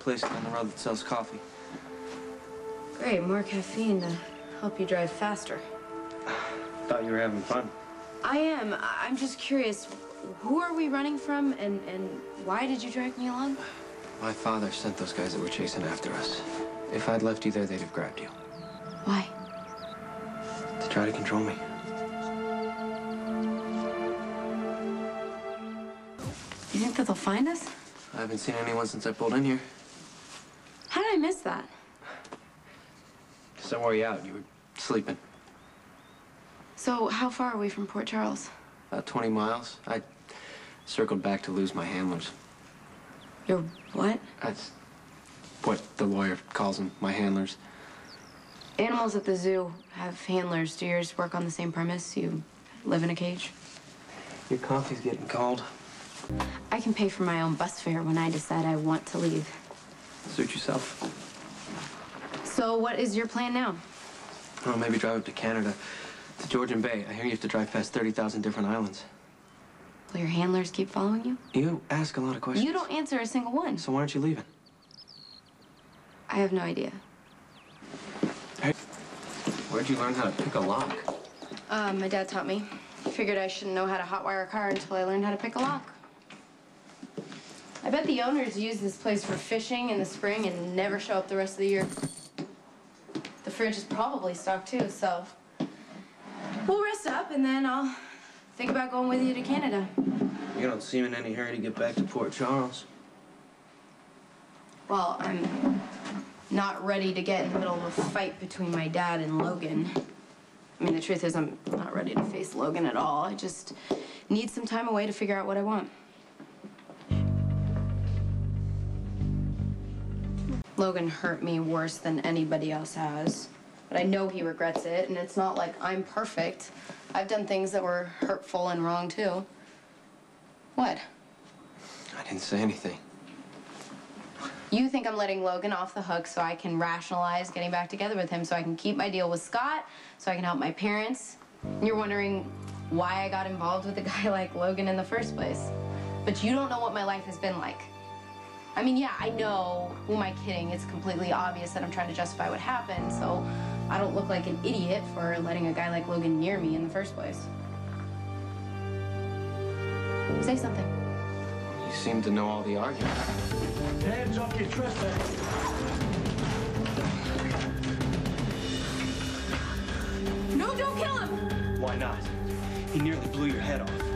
place down the road that sells coffee. Great, more caffeine to help you drive faster. Thought you were having fun. I am. I- I'm just curious. Who are we running from, and, and why did you drag me along? My father sent those guys that were chasing after us. If I'd left you there, they'd have grabbed you. Why? To try to control me. You think that they'll find us? I haven't seen anyone since I pulled in here. Did I miss that? So where you out? You were sleeping. So, how far are we from Port Charles? About 20 miles. I circled back to lose my handlers. Your what? That's what the lawyer calls them, my handlers. Animals at the zoo have handlers. Do yours work on the same premise? You live in a cage? Your coffee's getting cold. I can pay for my own bus fare when I decide I want to leave. Suit yourself. So, what is your plan now? Well, maybe drive up to Canada, to Georgian Bay. I hear you have to drive past 30,000 different islands. Will your handlers keep following you? You ask a lot of questions. You don't answer a single one. So why aren't you leaving? I have no idea. Hey, where'd you learn how to pick a lock? Uh, my dad taught me. Figured I shouldn't know how to hotwire a car until I learned how to pick a lock. I bet the owners use this place for fishing in the spring and never show up the rest of the year. The fridge is probably stocked too, so we'll rest up and then I'll think about going with you to Canada. You don't seem in any hurry to get back to Port Charles. Well, I'm not ready to get in the middle of a fight between my dad and Logan. I mean, the truth is, I'm not ready to face Logan at all. I just need some time away to figure out what I want. Logan hurt me worse than anybody else has. But I know he regrets it, and it's not like I'm perfect. I've done things that were hurtful and wrong, too. What? I didn't say anything. You think I'm letting Logan off the hook so I can rationalize getting back together with him so I can keep my deal with Scott, so I can help my parents. And you're wondering why I got involved with a guy like Logan in the first place. But you don't know what my life has been like. I mean, yeah, I know. Who am I kidding? It's completely obvious that I'm trying to justify what happened, so I don't look like an idiot for letting a guy like Logan near me in the first place. Say something. You seem to know all the arguments. Hands up, you trespass. Eh? No, don't kill him! Why not? He nearly blew your head off.